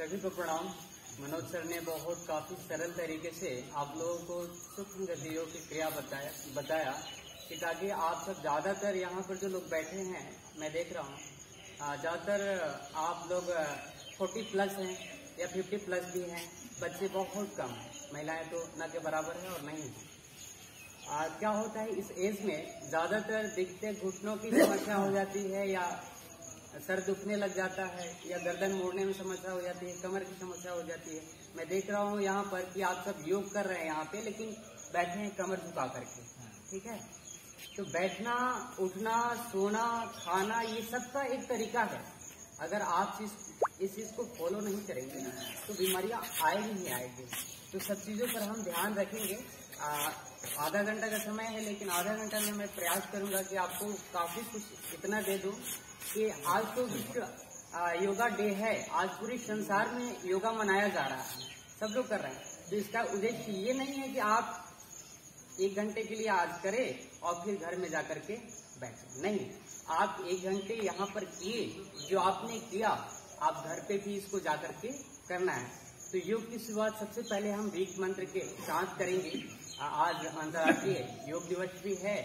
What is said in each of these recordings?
सभी को प्रणाम। मनोज सर ने बहुत काफ़ी सरल तरीके से आप लोगों को सूक्ष्म गतियों की क्रिया बताया बताया कि ताकि आप सब ज़्यादातर यहाँ पर जो लोग बैठे हैं, मैं देख रहा हूँ ज़्यादातर आप लोग फोर्टी प्लस हैं या फिफ्टी प्लस भी हैं। बच्चे बहुत कम हैं। महिलाएँ तो न के बराबर है और नहीं है। क्या होता है, इस एज में ज़्यादातर दिखते घुटनों की समस्या हो जाती है या सर दुखने लग जाता है या गर्दन मोड़ने में समस्या हो जाती है, कमर की समस्या हो जाती है। मैं देख रहा हूँ यहाँ पर कि आप सब योग कर रहे हैं यहाँ पे, लेकिन बैठे हैं कमर झुका करके। ठीक है? तो बैठना, उठना, सोना, खाना, ये सबका एक तरीका है। अगर आप चीज़ इस चीज़ को फॉलो नहीं करेंगे ना तो बीमारियाँ आएगी ही आएगी। तो सब चीज़ों पर हम ध्यान रखेंगे। आधा घंटा का समय है, लेकिन आधा घंटा में मैं प्रयास करूँगा कि आपको काफ़ी कुछ इतना दे दूँ। कि आज तो विश्व योगा डे है, आज पूरे संसार में योगा मनाया जा रहा है। सब लोग कर रहे हैं। तो इसका उद्देश्य ये नहीं है कि आप एक घंटे के लिए आज करें और फिर घर में जाकर के बैठे। नहीं, आप एक घंटे यहाँ पर किए, जो आपने किया, आप घर पे भी इसको जाकर के करना है। तो योग की शुरुआत सबसे पहले हम वीक मंत्र के साथ करेंगे। आज अंतर्राष्ट्रीय योग दिवस भी है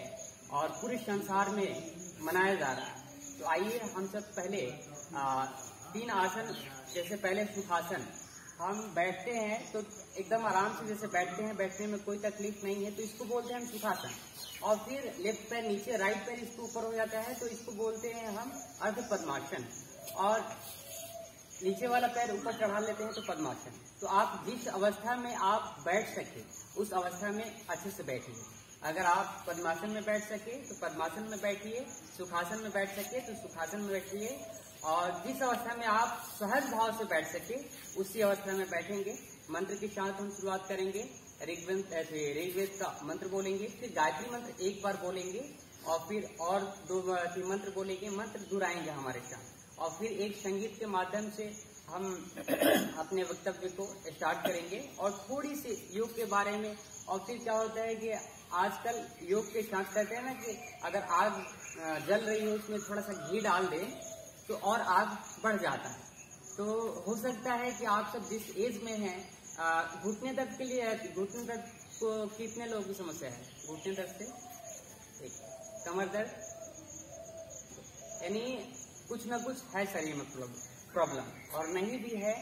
और पूरे संसार में मनाया जा रहा है। तो आइए हम सब पहले आ, तीन आसन जैसे पहले सुखासन। हम बैठते हैं तो एकदम आराम से जैसे बैठते हैं बैठने में कोई तकलीफ़ नहीं है तो इसको बोलते हैं हम सुखासन। और फिर लेफ़्ट पैर नीचे राइट पैर इसके ऊपर हो जाता है तो इसको बोलते हैं हम अर्ध पद्मासन। और नीचे वाला पैर ऊपर चढ़ा लेते हैं तो पद्मासन। तो आप जिस अवस्था में आप बैठ सके उस अवस्था में अच्छे से बैठिए। अगर आप पद्मासन में बैठ सके तो पद्मासन में बैठिए, सुखासन में बैठ सके तो सुखासन में बैठिए। और जिस अवस्था में आप सहज भाव से बैठ सके, उसी अवस्था में बैठेंगे। मंत्र के साथ हम शुरुआत करेंगे। ऋग्वेद ऋग्वेद का मंत्र बोलेंगे, फिर गायत्री मंत्र एक बार बोलेंगे, और फिर और दो मंत्र बोलेंगे, मंत्र दुराएँगे हमारे साथ। और फिर एक संगीत के माध्यम से हम अपने वक्तव्य को स्टार्ट करेंगे। और थोड़ी सी योग के बारे में, और फिर क्या होता है कि आजकल योग के साथ कहते हैं ना कि अगर आग जल रही है, उसमें थोड़ा सा घी डाल दें तो और आग बढ़ जाता है। तो हो सकता है कि आप सब जिस एज में हैं घुटने दर्द के लिए, घुटने दर्द को कितने लोगों की समस्या है? घुटने दर्द से? कमर दर्द? यानी कुछ ना कुछ है शरीर में प्रॉब्लम और नहीं भी है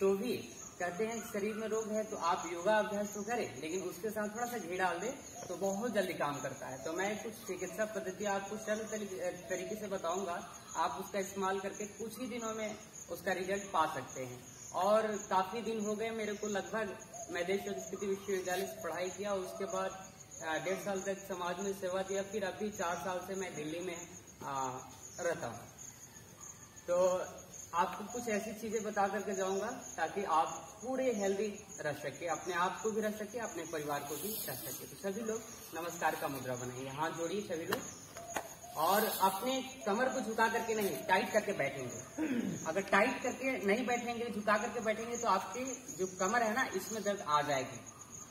तो भी कहते हैं, शरीर में रोग है तो आप योगा अभ्यास तो करें, लेकिन उसके साथ थोड़ा सा घी डाल दे तो बहुत जल्दी काम करता है। तो मैं कुछ चिकित्सा पद्धति आपको सरल तरीके से बताऊँगा। आप उसका इस्तेमाल करके कुछ ही दिनों में उसका रिज़ल्ट पा सकते हैं। और काफ़ी दिन हो गए मेरे को लगभग, मैं देश संस्कृति विश्वविद्यालय से पढ़ाई किया, उसके बाद डेढ़ साल तक समाज में सेवा दिया, फिर अभी चार साल से मैं दिल्ली में रहता हूँ। तो आपको कुछ ऐसी चीज़ें बता करके जाऊँगा ताकि आप पूरे हेल्दी रह सके, अपने आप को भी रह सके, अपने परिवार को भी रह सके। तो सभी लोग नमस्कार का मुद्रा बनाइए। हाथ जोड़िए सभी लोग। और अपने कमर को झुका करके नहीं टाइट करके बैठेंगे। अगर टाइट करके नहीं बैठेंगे, झुका करके बैठेंगे तो आपकी जो कमर है ना, इसमें दर्द आ जाएगी।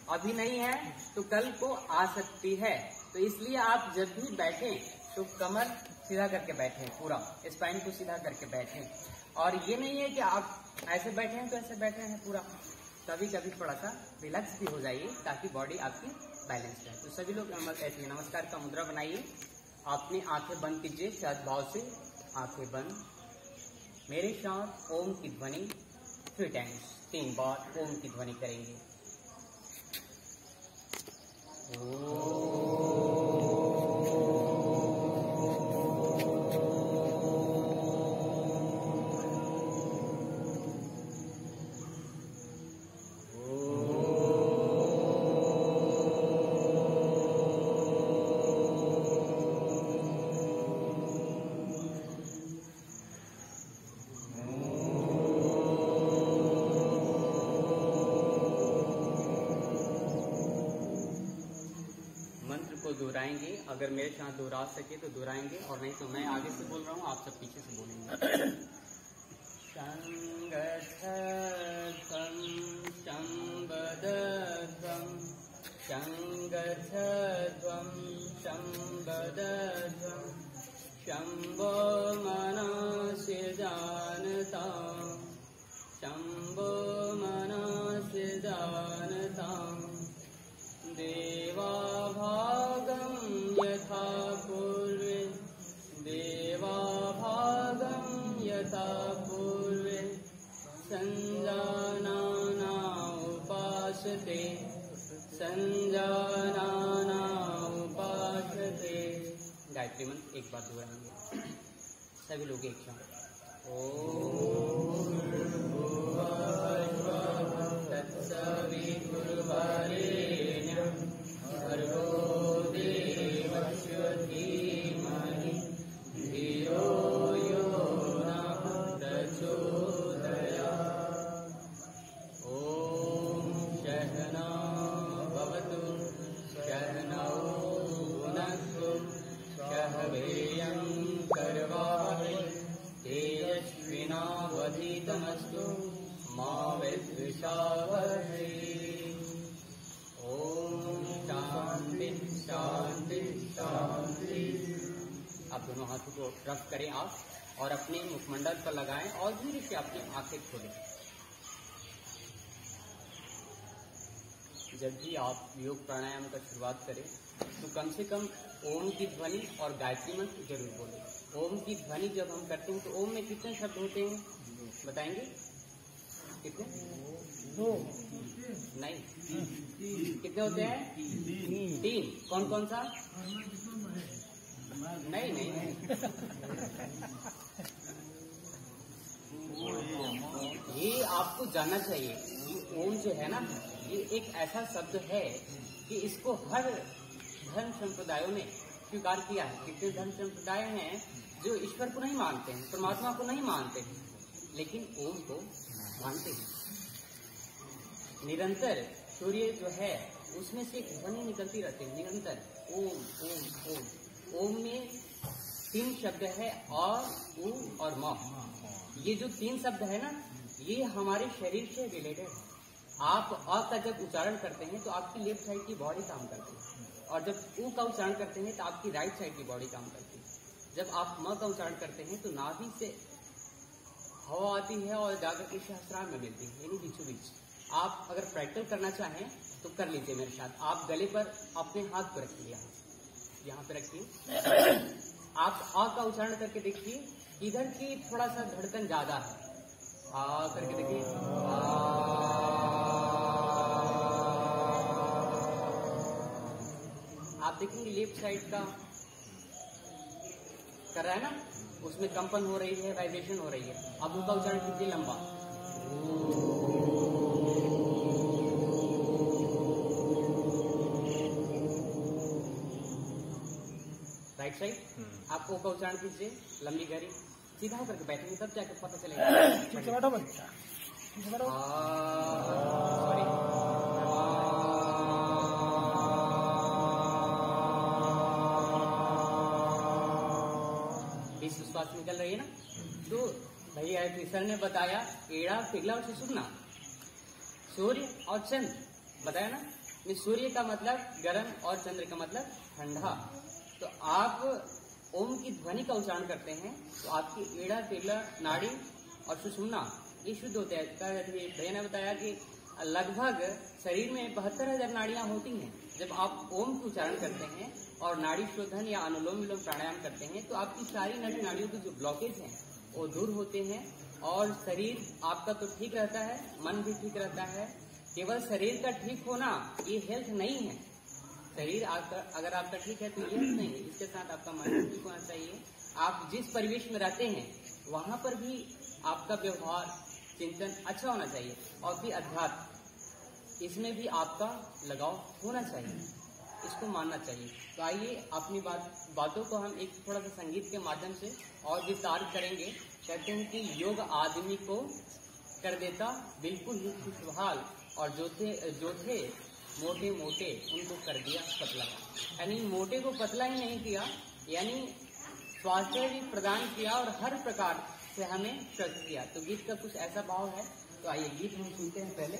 अभी नहीं है तो कल को आ सकती है। तो इसलिए आप जब भी बैठे तो कमर सीधा करके बैठे, पूरा। स्पाइन को सीधा करके बैठे। और ये नहीं है कि आप ऐसे बैठे हैं तो ऐसे बैठे हैं, पूरा कभी कभी थोड़ा सा रिलैक्स भी हो जाइए, ताकि बॉडी आपकी बैलेंस रहे। तो सभी लोग ऐसे नमस्कार का मुद्रा बनाइए। अपनी आँखें बंद कीजिए, सद भाव से आँखें बंद। मेरे साथ ओम की ध्वनि थ्री टाइम्स तीन बार ओम की ध्वनि करेंगे। ओ। दोहराएँगे। अगर मेरे साथ दोहरा सके तो दोहराएँगे और नहीं तो मैं आगे से बोल रहा हूँ, आप सब पीछे से बोलेंगे। संगठम संबदध्वम संगठध्वम संबदध्वम शम्भो मनसि जानता शम्भो मनस्य जानताम्। देवाभागं गायत्री मंत्र एक बार दोहराएँगे सभी लोग एक तत्सवितुर्वरेण्यं शान्ति शान्ति आप दोनों हाथों को रफ करें आप और अपने मुखमंडल पर लगाएँ और धीरे से अपनी आँखें खोलें। जब भी आप योग प्राणायाम का शुरुआत करें तो कम से कम ओम की ध्वनि और गायत्री मंत्र ज़रूर बोले। ओम की ध्वनि जब हम करते हैं तो ओम में कितने शब्द होते हैं? बताएँगे? कितने? नहीं। कितने होते हैं? तीन। कौन कौन सा? नहीं नहीं ये आपको जानना चाहिए ओम जो है ना, ये एक ऐसा शब्द है कि इसको हर धर्म संप्रदायों ने स्वीकार किया है। कितने धर्म संप्रदाय हैं जो ईश्वर को नहीं मानते हैं, परमात्मा को नहीं मानते हैं, लेकिन ओम को मानते हैं। निरंतर सूर्य जो है, उसमें से ध्वनि निकलती रहती है, निरंतर। ओम ओम ओम। ओम में तीन शब्द है और उ और म। ये जो तीन शब्द है ना, ये हमारे शरीर से रिलेटेड है। आप अ का जब उच्चारण करते हैं तो आपकी लेफ़्ट साइड की बॉडी काम करती है। और जब उ का उच्चारण करते हैं तो आपकी राइट साइड की बॉडी काम करती है। जब आप म का उच्चारण करते हैं तो नाभि से हवा आती है और जाकर के सहस्रार में मिलती है, यानी बीचों बीच। आप अगर प्रैक्टिकल करना चाहें तो कर लीजिए मेरे साथ। आप गले पर अपने हाथ पर रखिए यहाँ यहाँ पे रखिए। आप आ का उच्चारण करके देखिए, इधर की थोड़ा सा धड़कन ज़्यादा है। आ करके देखिए। आप देखेंगे लेफ़्ट साइड का कर रहा है ना? उसमें कंपन हो रही है वाइब्रेशन हो रही है। अब उनका उच्चारण कीजिए लंबा। राइट साइड आप ओ का उच्चारण कीजिए। लंबी गहरी। सीधा होकर के बैठेंगे तब जाकर पता चलेगा। सॉरी बीस निकल रही है ना? तो भैया सर ने बताया एड़ा पिघला और सुसुगना सूर्य और चंद्र। बताया ना? सूर्य का मतलब गर्म और चंद्र का मतलब ठंडा। तो आप ओम की ध्वनि का उच्चारण करते हैं तो आपकी एड़ा पिघला नाड़ी और सुषुम्ना, ये शुद्ध होते हैं। भैया ने बताया कि लगभग शरीर में बहत्तर हज़ार नाड़ियाँ होती हैं। जब आप ओम का उच्चारण करते हैं और नाड़ी शोधन या अनुलोम विलोम प्राणायाम करते हैं तो आपकी सारी नटी नाड़ियों के जो ब्लॉकेज हैं, वो दूर होते हैं और शरीर आपका तो ठीक रहता है, मन भी ठीक रहता है। केवल शरीर का ठीक होना ये हेल्थ नहीं है। शरीर अगर आपका ठीक है तो ये नहीं है। इसके साथ आपका मन ठीक होना चाहिए। आप जिस परिवेश में रहते हैं, वहाँ पर भी आपका व्यवहार, चिंतन अच्छा होना चाहिए और फिर अध्यात्म। इसमें भी आपका लगाव होना चाहिए। इसको मानना चाहिए। तो आइए, अपनी बात, बातों को हम एक थोड़ा सा संगीत के माध्यम से और विस्तार करेंगे। कहते हैं कि योग आदमी को कर देता बिल्कुल ही खुशहाल और जो थे जो थे मोटे मोटे उनको कर दिया पतला। यानी मोटे को पतला ही नहीं किया, यानी स्वास्थ्य भी प्रदान किया और हर प्रकार से हमें स्वस्थ किया। तो गीत का कुछ ऐसा भाव है? तो आइए गीत हम सुनते हैं पहले।